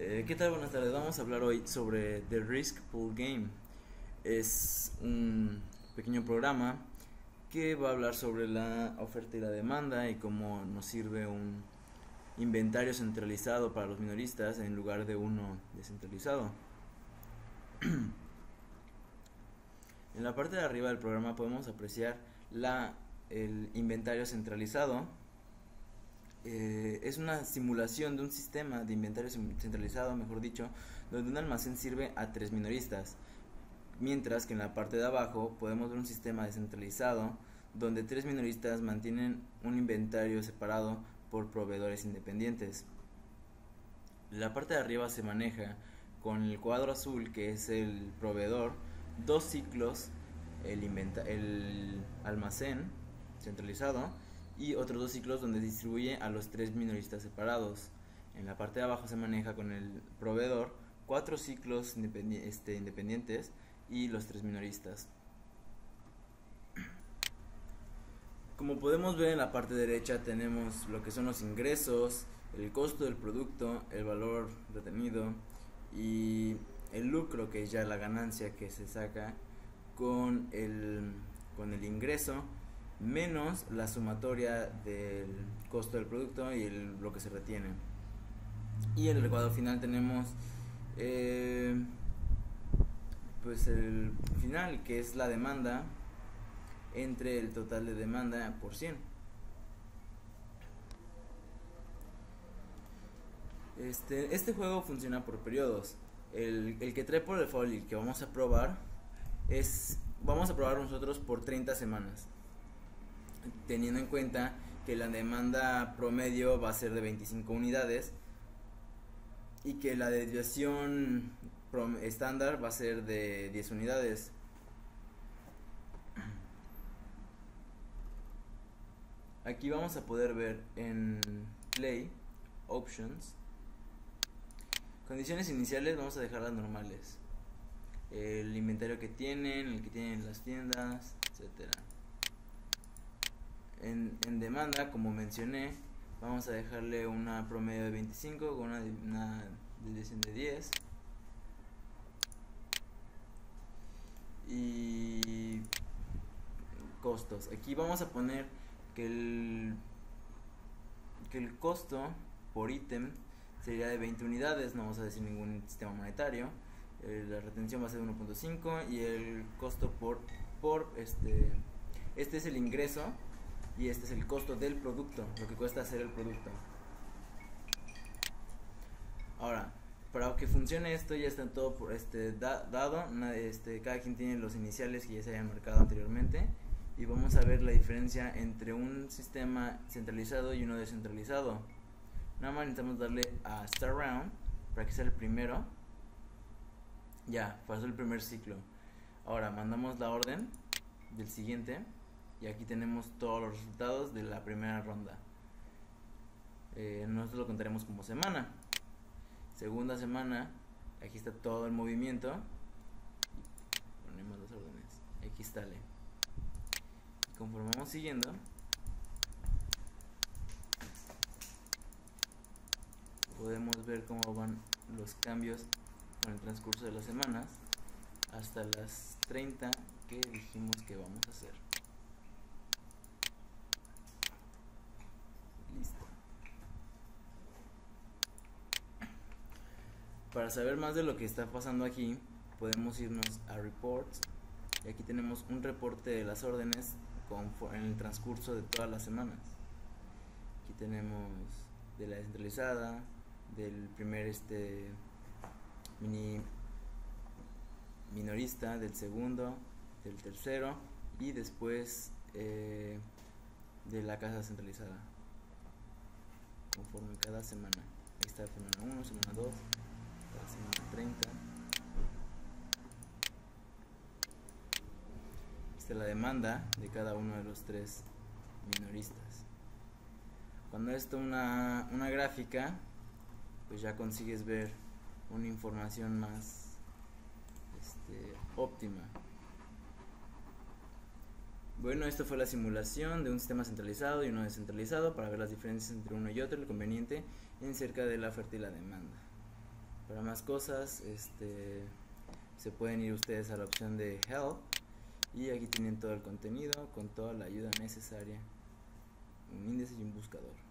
Eh, ¿Qué tal? Buenas tardes. Vamos a hablar hoy sobre The Risk Pool Game. Es un pequeño programa que va a hablar sobre la oferta y la demanda y cómo nos sirve un inventario centralizado para los minoristas en lugar de uno descentralizado. en la parte de arriba del programa podemos apreciar la, el inventario centralizado eh, es una simulación de un sistema de inventario centralizado, mejor dicho, donde un almacén sirve a tres minoristas, mientras que en la parte de abajo podemos ver un sistema descentralizado donde tres minoristas mantienen un inventario separado por proveedores independientes. La parte de arriba se maneja con el cuadro azul que es el proveedor, dos ciclos, el, el almacén centralizado y otros dos ciclos donde distribuye a los tres minoristas separados. En la parte de abajo se maneja con el proveedor cuatro ciclos este, independientes y los tres minoristas. Como podemos ver en la parte derecha tenemos lo que son los ingresos, el costo del producto, el valor retenido y el lucro que es ya la ganancia que se saca con el, con el ingreso menos la sumatoria del costo del producto y lo que se retiene. Y en el recuadro final tenemos eh, pues el final que es la demanda entre el total de demanda por 100. Este, este juego funciona por periodos. El, el que trae por default y que vamos a probar es vamos a probar nosotros por 30 semanas teniendo en cuenta que la demanda promedio va a ser de 25 unidades y que la desviación estándar va a ser de 10 unidades. Aquí vamos a poder ver en Play Options. Condiciones iniciales vamos a dejar las normales. El inventario que tienen, el que tienen las tiendas, etcétera en, demanda, como mencioné, vamos a dejarle una promedio de 25 con una, una de 10. Y costos. Aquí vamos a poner que el, que el costo por ítem sería de 20 unidades, no vamos a decir ningún sistema monetario. Eh, la retención va a ser 1.5 y el costo por, por este, este es el ingreso y este es el costo del producto, lo que cuesta hacer el producto. Ahora, para que funcione esto ya está todo este dado, este, cada quien tiene los iniciales que ya se hayan marcado anteriormente y vamos a ver la diferencia entre un sistema centralizado y uno descentralizado. Nada más necesitamos darle a Start Round para que sea el primero. Ya, pasó el primer ciclo. Ahora mandamos la orden del siguiente y aquí tenemos todos los resultados de la primera ronda. Eh, nosotros lo contaremos como semana. Segunda semana, aquí está todo el movimiento. Ponemos las órdenes. Aquí está. Y conforme vamos siguiendo, podemos ver cómo van los cambios con el transcurso de las semanas hasta las 30 que dijimos que vamos a hacer. Para saber más de lo que está pasando aquí, podemos irnos a Reports. Y aquí tenemos un reporte de las órdenes en el transcurso de todas las semanas. Aquí tenemos de la descentralizada, del primer este mini minorista, del segundo, del tercero y después eh, de la casa centralizada conforme cada semana. Ahí está semana 1, semana 2, 30. Esta es la demanda de cada uno de los tres minoristas. Cuando esto una, una gráfica, pues ya consigues ver una información más este, óptima. Bueno, esto fue la simulación de un sistema centralizado y uno descentralizado para ver las diferencias entre uno y otro, lo conveniente en cerca de la oferta y la demanda. Para más cosas, este se pueden ir ustedes a la opción de Help y aquí tienen todo el contenido con toda la ayuda necesaria, un índice y un buscador.